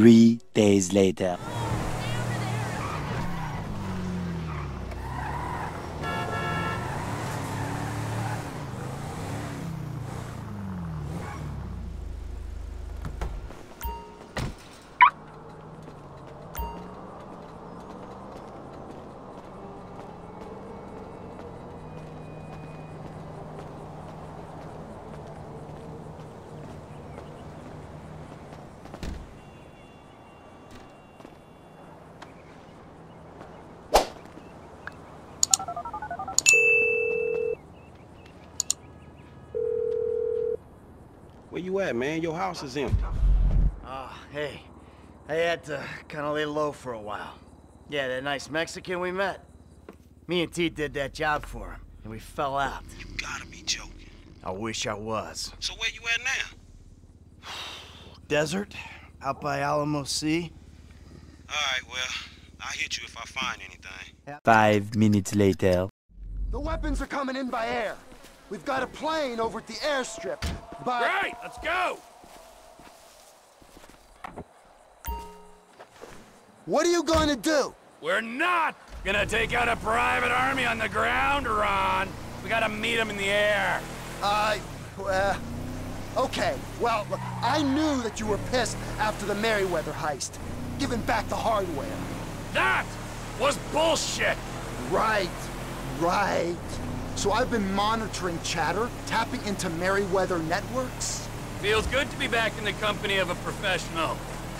Three days later. Where you at, man? Your house is empty. Oh, hey. I had to kind of lay low for a while. Yeah, that nice Mexican we met. Me and T did that job for him, and we fell out. You gotta be joking. I wish I was. So where you at now? Desert, out by Alamo Sea. Alright, well, I'll hit you if I find anything. Five minutes later. The weapons are coming in by air. We've got a plane over at the airstrip, but... Right, let's go! What are you going to do? We're not gonna take out a private army on the ground, Ron. We gotta meet them in the air. Uh, uh, okay. Well, I knew that you were pissed after the Merryweather heist. Giving back the hardware. That was bullshit! Right, right. So I've been monitoring chatter, tapping into Merryweather networks. Feels good to be back in the company of a professional.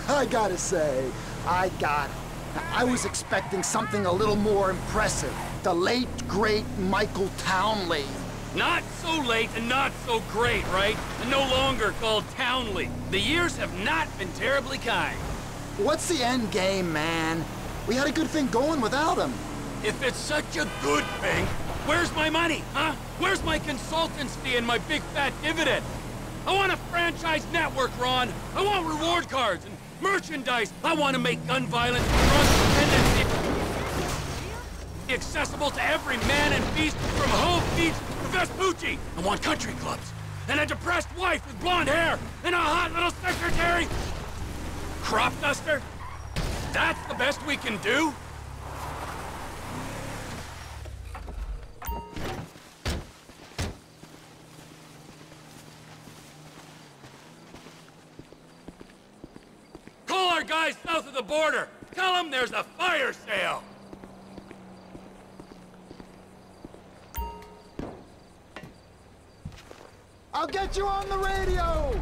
I gotta say, I got it. I was expecting something a little more impressive. The late, great Michael Townley. Not so late and not so great, right? And no longer called Townley. The years have not been terribly kind. What's the end game, man? We had a good thing going without him. If it's such a good thing, where's my money, huh? Where's my consultants fee and my big fat dividend? I want a franchise network, Ron. I want reward cards and merchandise. I want to make gun violence drug dependency accessible to every man and beast from Hove Beach to Vespucci. I want country clubs and a depressed wife with blonde hair and a hot little secretary. Crop duster? That's the best we can do? Guys south of the border. Tell them there's a fire sale. I'll get you on the radio!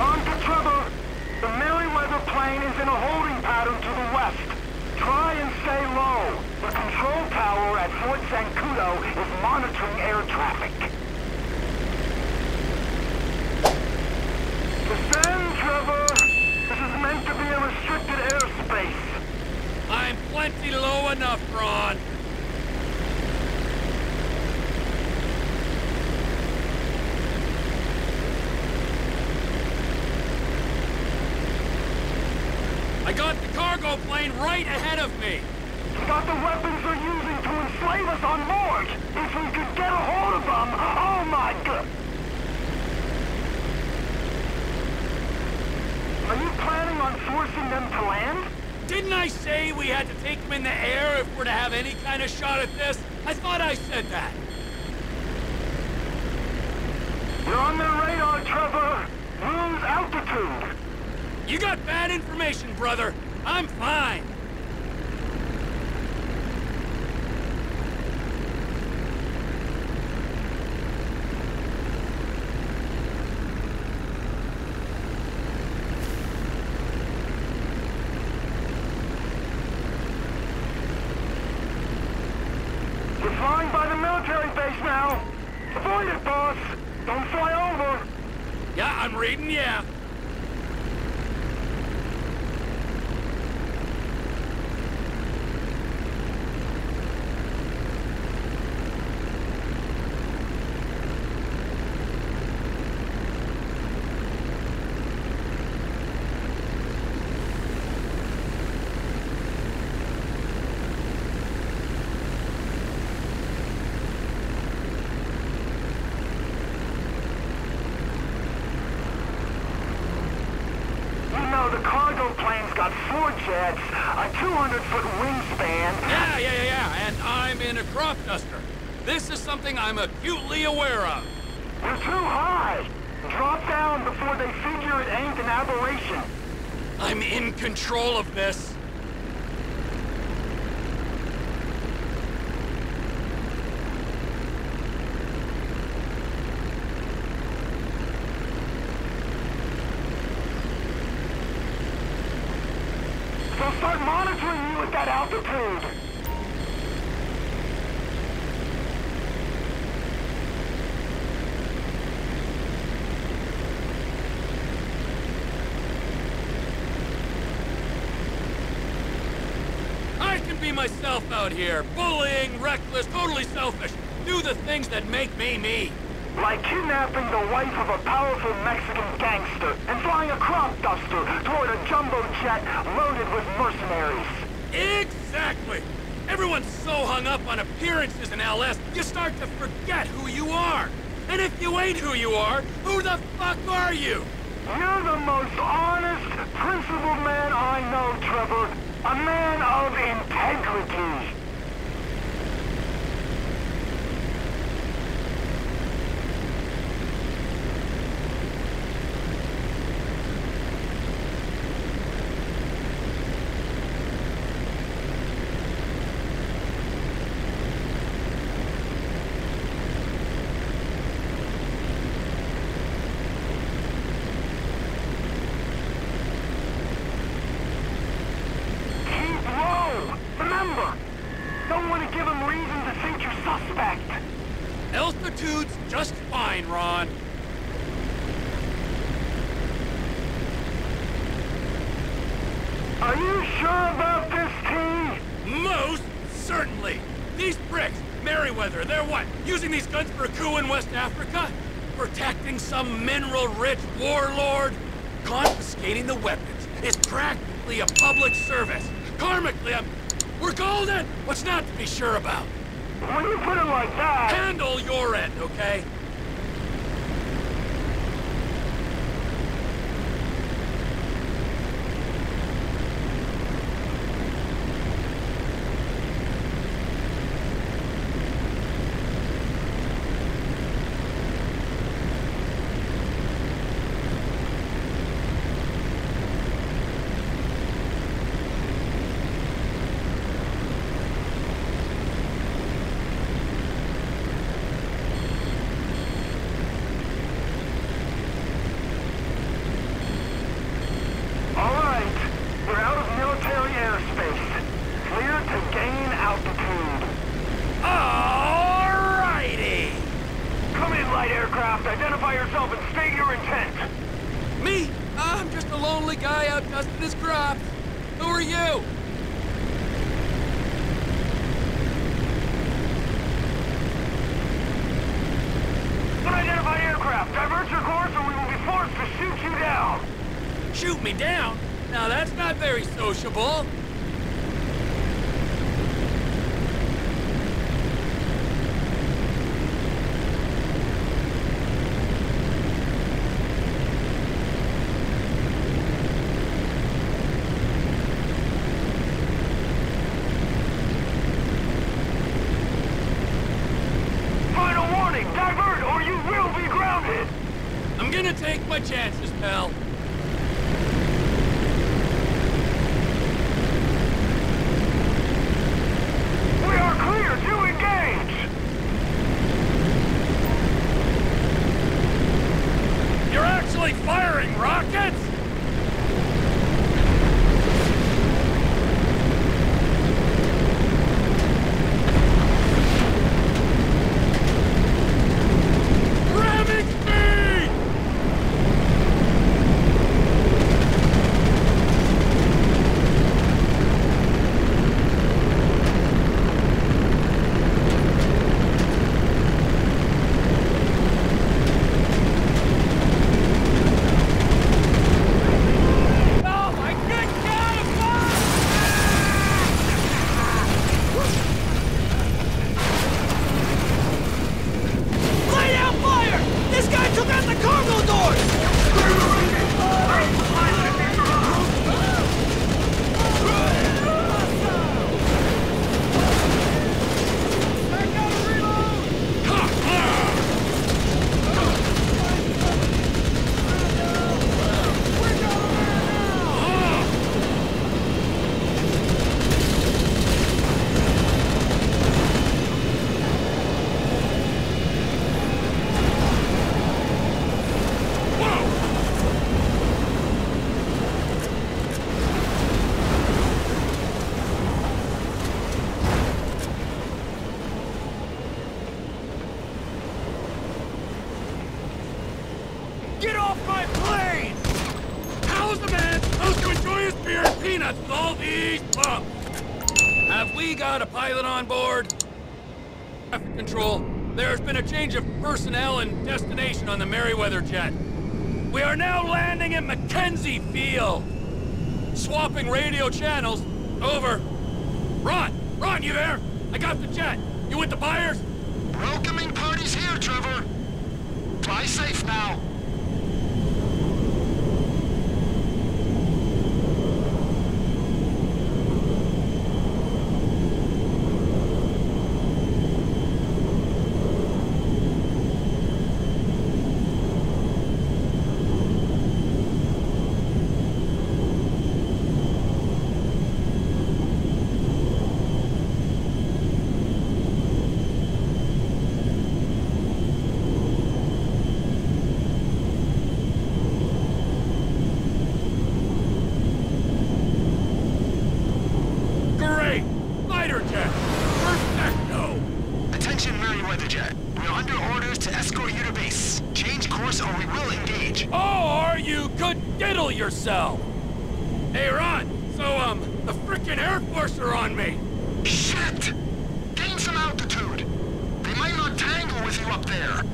On to Trevor. The Merryweather plane is in a holding pattern to the west. Try and stay low. The control Zancudo is monitoring air traffic. Descend, Trevor. This is meant to be a restricted airspace. I'm plenty low enough, Ron. I got the cargo plane right ahead of me. Got the weapons they're using to enslave us on board. If we could get a hold of them, oh my god. Are you planning on forcing them to land? Didn't I say we had to take them in the air if we're to have any kind of shot at this? I thought I said that. You're on their radar, Trevor. Lose altitude. You got bad information, brother. I'm fine. You're flying by the military base now. Avoid it, boss. Don't fly over. Yeah, I'm reading yeah. cargo plane's got four jets, a 200-foot wingspan, Yeah, yeah, yeah, yeah, and I'm in a crop duster. This is something I'm acutely aware of. You're too high. Drop down before they figure it ain't an aberration. I'm in control of this. They'll start monitoring you at that altitude. Be myself out here. Bullying, reckless, totally selfish. Do the things that make me me. Like kidnapping the wife of a powerful Mexican gangster and flying a crop duster toward a jumbo jet loaded with mercenaries. Exactly! Everyone's so hung up on appearances in LS, you start to forget who you are. And if you ain't who you are, who the fuck are you? You're the most honest, principled man I know, Trevor. A man of integrity. Keep low. Remember, don't want to give him reason to think you're suspect. Altitude's just fine, Ron. Are you sure about this, T? Most certainly. These bricks, Merryweather, they're what? Using these guns for a coup in West Africa? Protecting some mineral-rich warlord? Confiscating the weapons is practically a public service. Karmically, I'm... We're golden! What's not to be sure about? When you put it like that... Handle your end, okay? All right, we're out of military airspace. Clear to gain altitude. Alrighty! Come in, light aircraft. Identify yourself and state your intent. Me? I'm just a lonely guy out dusting his crops. Who are you? Unidentified aircraft. Divert your course or we will be forced to shoot you down. Shoot me down? Now that's not very sociable. With all these? Have we got a pilot on board? Traffic control, there's been a change of personnel and destination on the Merryweather jet. We are now landing at McKenzie Field. Swapping radio channels. Over. Ron! Ron, you there? I got the jet. You with the buyers? Welcoming party's here, Trevor. Fly safe now. Great! Fighter jet! Perfecto! We are under orders to escort you to base. Change course or we will engage. Or you could diddle yourself! Hey, Ron! So, um, the frickin' Air Force are on me! Shit! Gain some altitude. They might not tangle with you up there.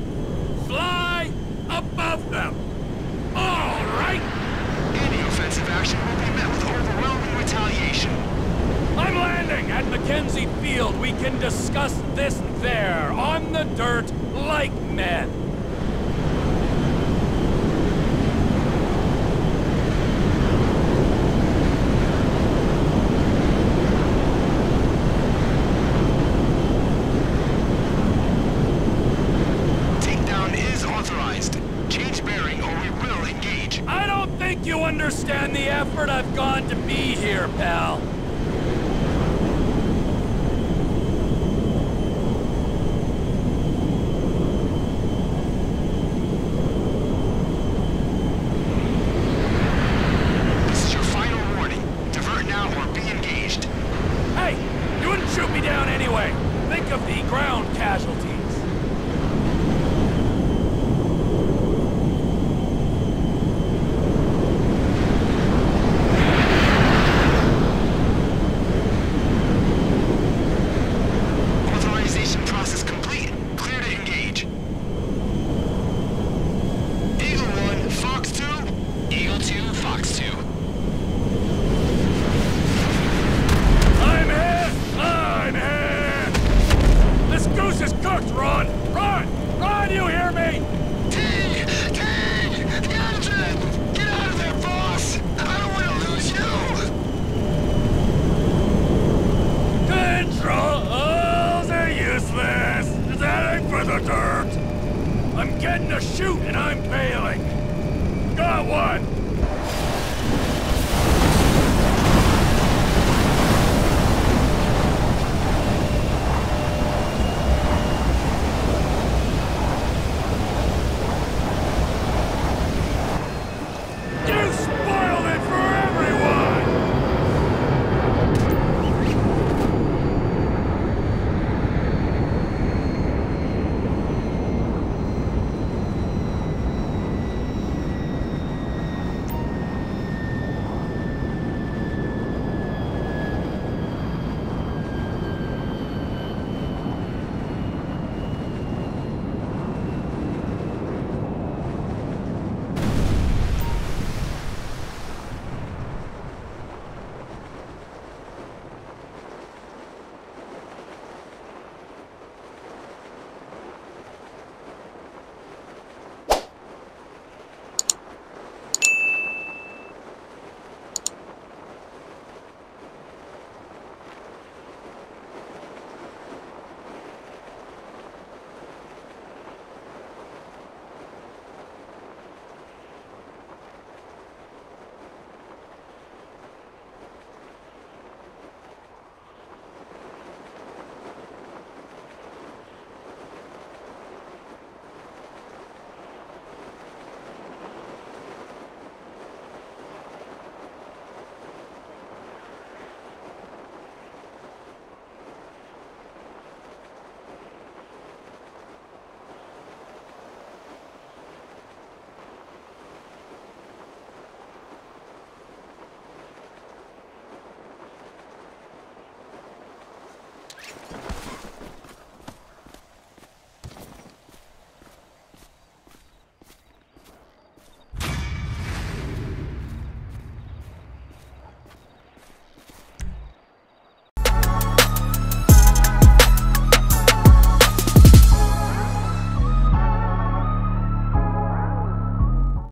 Fly above them! All right! Any offensive action will be met with overwhelming retaliation. I'm landing at McKenzie Field. We can discuss this there, on the dirt, like men.